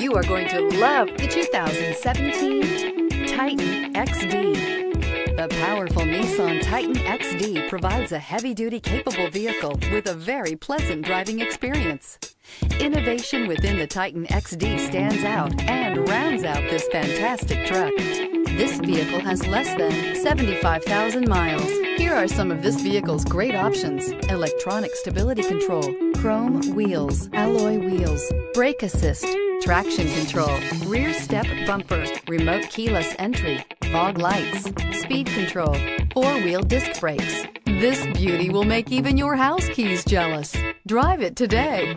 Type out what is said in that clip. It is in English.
You are going to love the 2017 Titan XD. The powerful Nissan Titan XD provides a heavy-duty capable vehicle with a very pleasant driving experience. Innovation within the Titan XD stands out and rounds out this fantastic truck. This vehicle has less than 75,000 miles. Here are some of this vehicle's great options. Electronic stability control, chrome wheels, alloy wheels, brake assist, traction control, rear step bumper, remote keyless entry, fog lights, speed control, four-wheel disc brakes. This beauty will make even your house keys jealous. Drive it today.